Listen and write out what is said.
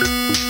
Música